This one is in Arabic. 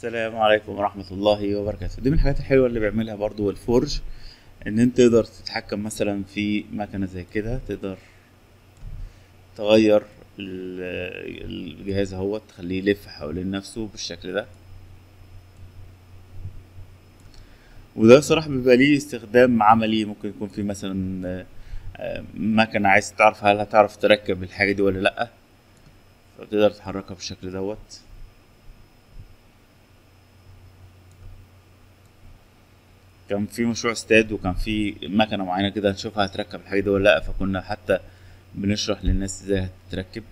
السلام عليكم ورحمة الله وبركاته. دي من الحاجات الحلوة اللي بيعملها برضو الفورج إن أنت تقدر تتحكم مثلا في مكنة زي كده تقدر تغير ال- الجهاز أهوت تخليه يلف حوالين نفسه بالشكل ده. وده صراحة بيبقى ليه استخدام عملي ممكن يكون في مثلا آه، مكنة عايز تعرف هل هتعرف تركب الحاجة دي ولا لأ فتقدر تحركها بالشكل دوت. كان في مشروع استاد وكان في مكنة معينة كده نشوفها هتركب الحاجة دي ولا لأ فكنا حتى بنشرح للناس إزاي هتتركب